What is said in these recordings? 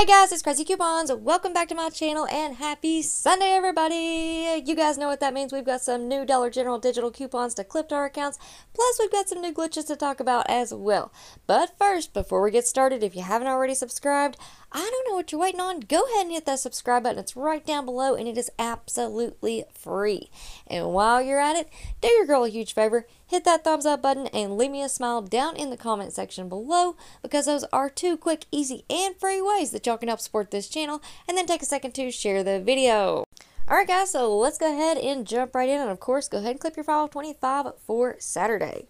Hey guys, it's Craz-E Coupons. Welcome back to my channel and happy Sunday, everybody. You guys know what that means. We've got some new Dollar General digital coupons to clip to our accounts. Plus, we've got some new glitches to talk about as well. But first, before we get started, if you haven't already subscribed, I don't know what you're waiting on. Go ahead and hit that subscribe button. It's right down below and it is absolutely free. And while you're at it, do your girl a huge favor. Hit that thumbs up button and leave me a smile down in the comment section below because those are two quick, easy, and free ways that y'all can help support this channel. And then take a second to share the video. Alright guys, so let's go ahead and jump right in. And of course, go ahead and clip your file 25 for Saturday.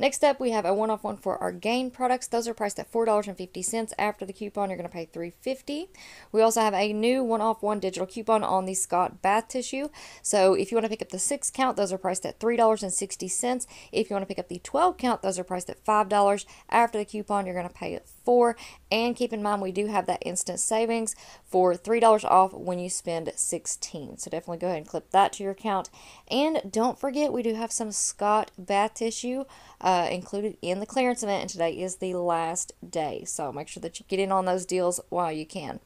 Next up, we have a one-off one for our Gain products. Those are priced at $4.50. After the coupon, you're going to pay $3.50. We also have a new one-off one digital coupon on the Scott bath tissue. So if you want to pick up the 6 count, those are priced at $3.60. If you want to pick up the 12 count, those are priced at $5. After the coupon, you're going to pay it 4 And keep in mind, we do have that instant savings for $3 off when you spend 16 So definitely go ahead and clip that to your account. And don't forget, we do have some Scott bath tissue uh, included in the clearance event, and today is the last day. So make sure that you get in on those deals while you can.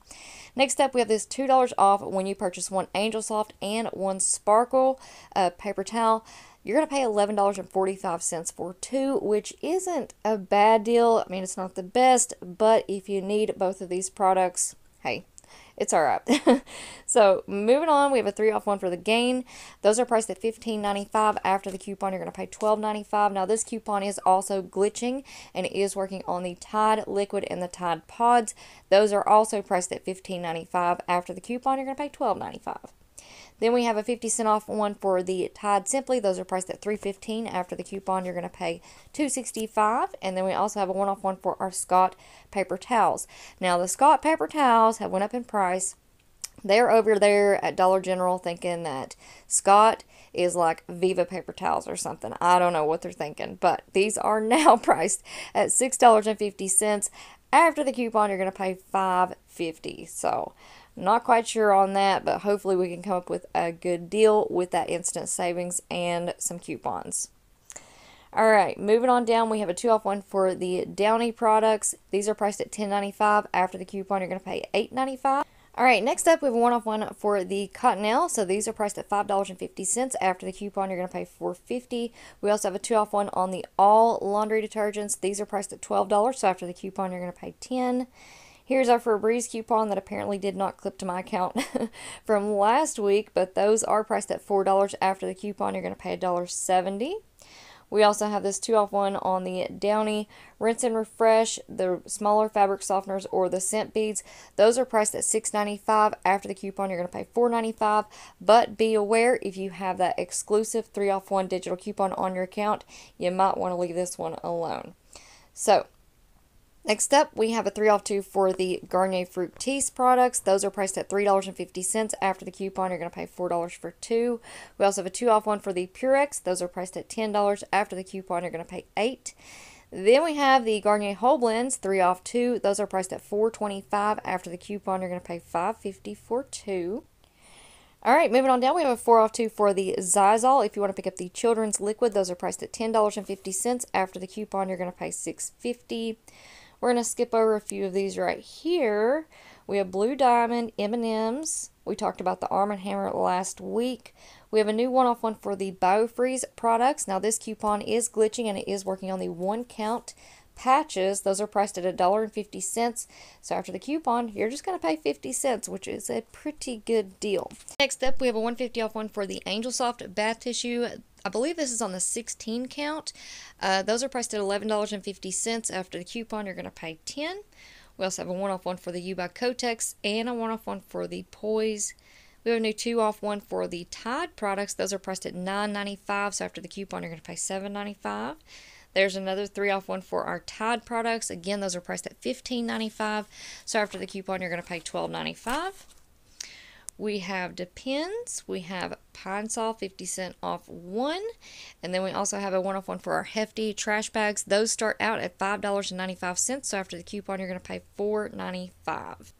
Next up, we have this $2 off when you purchase one Angel Soft and one Sparkle uh, paper towel. You're going to pay $11.45 for two, which isn't a bad deal. I mean, it's not the best, but if you need both of these products, hey, it's all right. so moving on, we have a three off one for the gain. Those are priced at $15.95. After the coupon, you're going to pay $12.95. Now this coupon is also glitching and is working on the Tide liquid and the Tide pods. Those are also priced at $15.95. After the coupon, you're going to pay $12.95. Then we have a 50 cent off one for the Tide Simply. Those are priced at $3.15. After the coupon, you're going to pay $2.65. And then we also have a one off one for our Scott paper towels. Now, the Scott paper towels have went up in price. They're over there at Dollar General thinking that Scott is like Viva paper towels or something. I don't know what they're thinking, but these are now priced at $6.50. After the coupon, you're going to pay $5.50. So, not quite sure on that, but hopefully we can come up with a good deal with that instant savings and some coupons. All right, moving on down, we have a two off one for the Downy products. These are priced at $10.95. After the coupon, you're going to pay $8.95. All right, next up, we have a one-off one for the Cottonelle. So these are priced at $5.50. After the coupon, you're going to pay $4.50. We also have a two-off one on the all laundry detergents. These are priced at $12. So after the coupon, you're going to pay 10 Here's our Febreze coupon that apparently did not clip to my account from last week, but those are priced at $4 after the coupon. You're going to pay $1.70. We also have this 2 off 1 on the Downy Rinse and Refresh, the smaller fabric softeners, or the scent beads. Those are priced at $6.95. After the coupon, you're going to pay $4.95. But be aware, if you have that exclusive 3 off 1 digital coupon on your account, you might want to leave this one alone. So, Next up, we have a 3 off 2 for the Garnier Fructis products. Those are priced at $3.50. After the coupon, you're going to pay $4 for two. We also have a 2 off 1 for the Purex. Those are priced at $10. After the coupon, you're going to pay 8 Then we have the Garnier Whole Blends, 3 off 2. Those are priced at $4.25. After the coupon, you're going to pay $5.50 for two. All right, moving on down, we have a 4 off 2 for the Xyzal. If you want to pick up the children's liquid, those are priced at $10.50. After the coupon, you're going to pay $6.50. We're going to skip over a few of these right here. We have Blue Diamond, M&M's. We talked about the Arm & Hammer last week. We have a new one-off one for the BioFreeze products. Now this coupon is glitching and it is working on the one count patches. Those are priced at $1.50. So after the coupon, you're just going to pay 50 cents, which is a pretty good deal. Next up, we have a 150 off one for the Angel Soft bath tissue. I believe this is on the 16 count. Uh, those are priced at $11.50. After the coupon, you're going to pay 10 We also have a one-off one for the U by Kotex and a one-off one for the Poise. We have a new two-off one for the Tide products. Those are priced at $9.95. So after the coupon, you're going to pay $7.95. There's another three off one for our Tide products. Again, those are priced at $15.95. So after the coupon, you're going to pay $12.95. We have Depends. We have Pine Sol 50 cent off one. And then we also have a one off one for our hefty trash bags. Those start out at $5.95. So after the coupon, you're going to pay $4.95.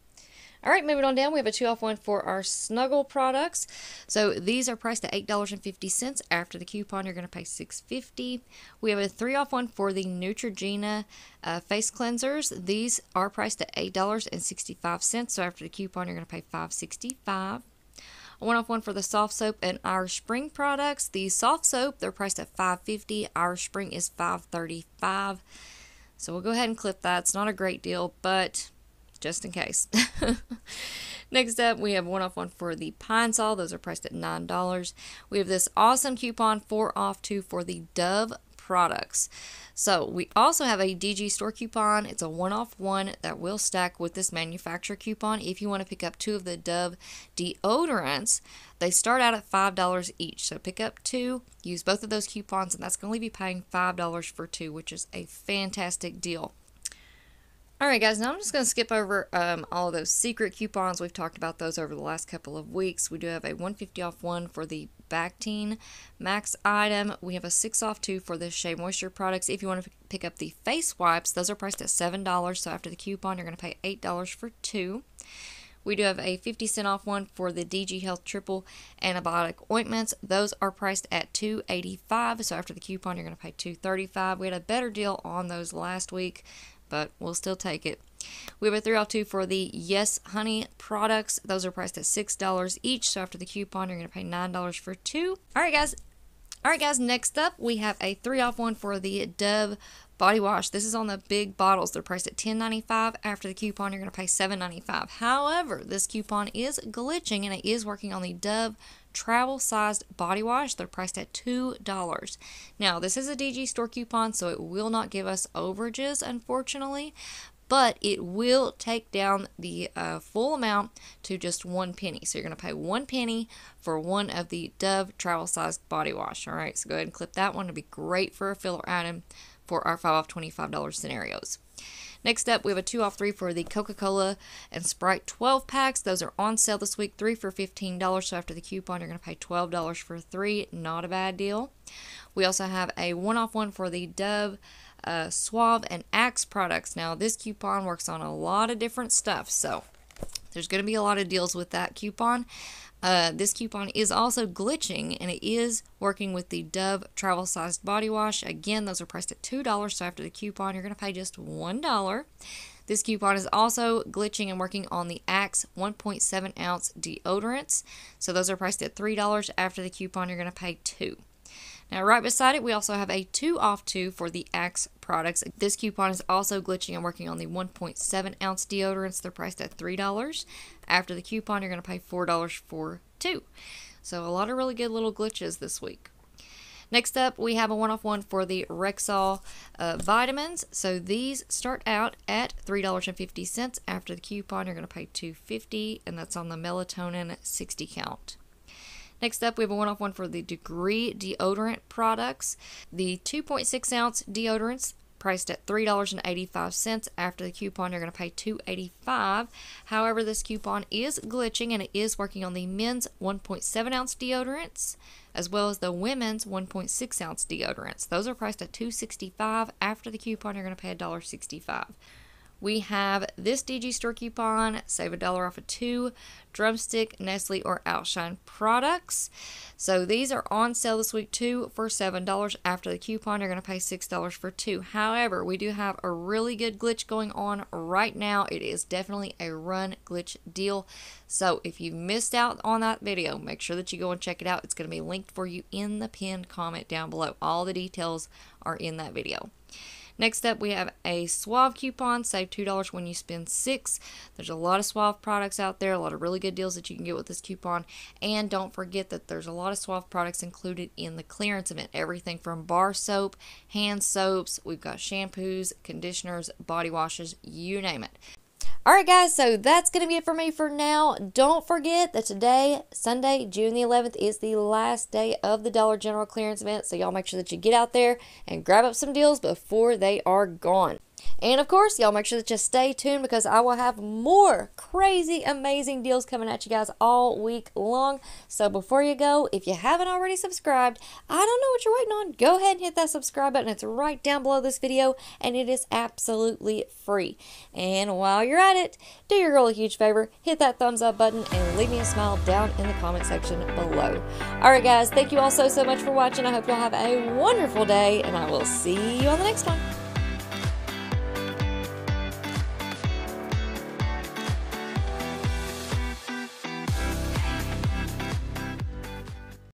All right, moving on down, we have a two off one for our Snuggle products. So these are priced at $8.50. After the coupon, you're going to pay $6.50. We have a three off one for the Neutrogena uh, face cleansers. These are priced at $8.65. So after the coupon, you're going to pay $5.65. A one off one for the Softsoap and Irish Spring products. The Softsoap, they're priced at $5.50. Irish Spring is $5.35. So we'll go ahead and clip that. It's not a great deal, but just in case. Next up, we have one off one for the Pine Sol. Those are priced at $9. We have this awesome coupon, four off two for the Dove products. So we also have a DG store coupon. It's a one-off one that will stack with this manufacturer coupon. If you want to pick up two of the Dove deodorants, they start out at $5 each. So pick up two, use both of those coupons, and that's going to leave you paying $5 for two, which is a fantastic deal. Alright guys, now I'm just going to skip over um, all those secret coupons. We've talked about those over the last couple of weeks. We do have a 150 off one for the Bactine Max item. We have a 6 off 2 for the Shea Moisture products. If you want to pick up the face wipes, those are priced at $7. So after the coupon, you're going to pay $8 for 2. We do have a 50 cent off one for the DG Health Triple Antibiotic Ointments. Those are priced at $2.85. So after the coupon, you're going to pay $2.35. We had a better deal on those last week but we'll still take it. We have a 3 off 2 for the Yes Honey products. Those are priced at $6 each. So after the coupon, you're going to pay $9 for two. All right, guys. All right, guys. Next up, we have a 3 off 1 for the Dove body wash. This is on the big bottles. They're priced at $10.95. After the coupon, you're going to pay $7.95. However, this coupon is glitching and it is working on the Dove travel sized body wash. They're priced at $2. Now, this is a DG store coupon, so it will not give us overages, unfortunately, but it will take down the uh, full amount to just one penny. So you're going to pay one penny for one of the Dove travel sized body wash. All right, so go ahead and clip that one. It'll be great for a filler item for our 5 off $25 scenarios. Next up, we have a 2 off 3 for the Coca-Cola and Sprite 12 packs. Those are on sale this week, 3 for $15. So after the coupon, you're going to pay $12 for 3. Not a bad deal. We also have a 1 off 1 for the Dove uh, Suave and Axe products. Now, this coupon works on a lot of different stuff, so there's going to be a lot of deals with that coupon. Uh, this coupon is also glitching and it is working with the Dove travel sized body wash. Again, those are priced at $2, so after the coupon, you're going to pay just $1. This coupon is also glitching and working on the Axe 1.7 ounce deodorants. So those are priced at $3. After the coupon, you're going to pay 2 now, right beside it, we also have a 2 off 2 for the Axe products. This coupon is also glitching and working on the 1.7 ounce deodorants. They're priced at $3. After the coupon, you're going to pay $4 for two. So, a lot of really good little glitches this week. Next up, we have a one off one for the Rexall uh, vitamins. So these start out at $3.50. After the coupon, you're going to pay $2.50, and that's on the melatonin 60 count. Next up, we have a one off one for the Degree deodorant products. The 2.6 ounce deodorants priced at $3.85. After the coupon, you're going to pay $2.85. However, this coupon is glitching and it is working on the men's 1.7 ounce deodorants as well as the women's 1.6 ounce deodorants. Those are priced at $2.65. After the coupon, you're going to pay $1.65 we have this DG store coupon, save a dollar off of two drumstick, Nestle, or Outshine products. So these are on sale this week too for $7. After the coupon, you're going to pay $6 for two. However, we do have a really good glitch going on right now. It is definitely a run glitch deal. So if you missed out on that video, make sure that you go and check it out. It's going to be linked for you in the pinned comment down below. All the details are in that video. Next up, we have a Suave coupon. Save $2 when you spend 6 There's a lot of Suave products out there, a lot of really good deals that you can get with this coupon. And don't forget that there's a lot of Suave products included in the clearance event. Everything from bar soap, hand soaps, we've got shampoos, conditioners, body washes, you name it. Alright guys, so that's going to be it for me for now. Don't forget that today, Sunday, June the 11th, is the last day of the Dollar General clearance event. So y'all make sure that you get out there and grab up some deals before they are gone. And of course, y'all make sure that you stay tuned because I will have more crazy, amazing deals coming at you guys all week long. So before you go, if you haven't already subscribed, I don't know what you're waiting on. Go ahead and hit that subscribe button. It's right down below this video and it is absolutely free. And while you're at it, do your girl a huge favor, hit that thumbs up button and leave me a smile down in the comment section below. Alright guys, thank you all so, so much for watching. I hope y'all have a wonderful day and I will see you on the next one.